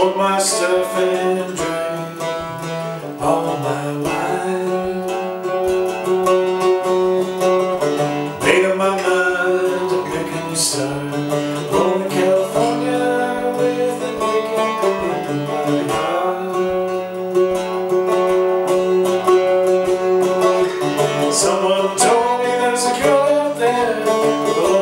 sold my stuff and drank all my wine. Made up my mind to make a new start. Going to California with a naked girl in my. Someone told me there's a girl out there.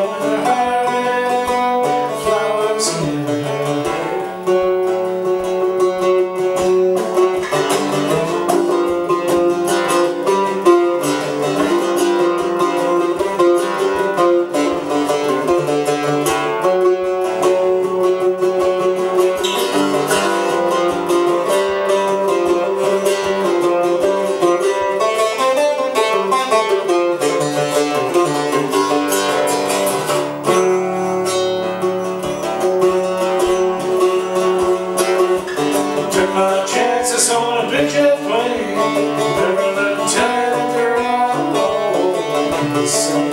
Took my chances on a picture plane. Never let time around all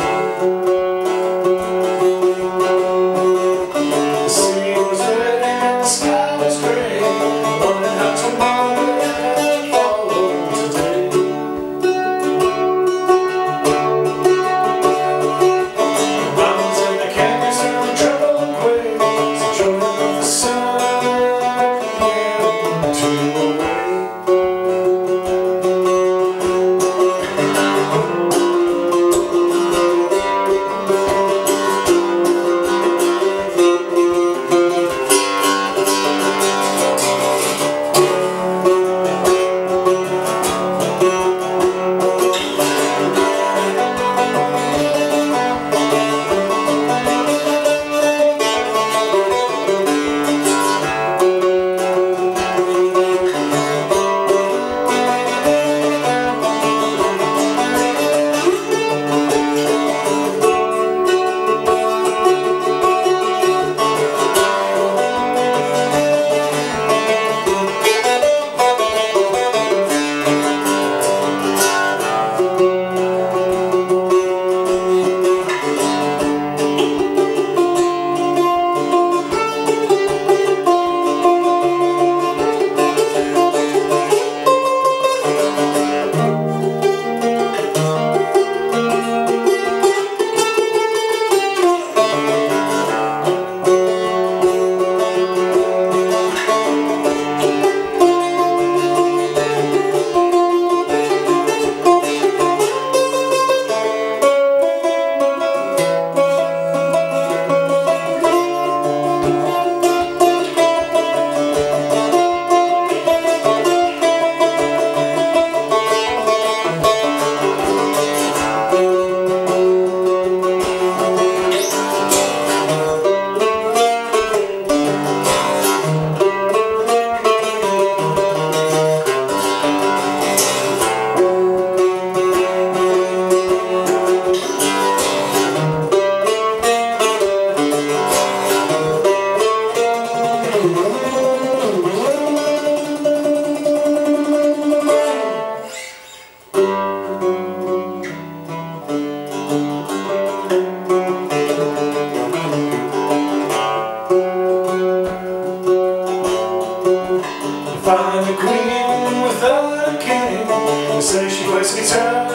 frumuseți și voi schița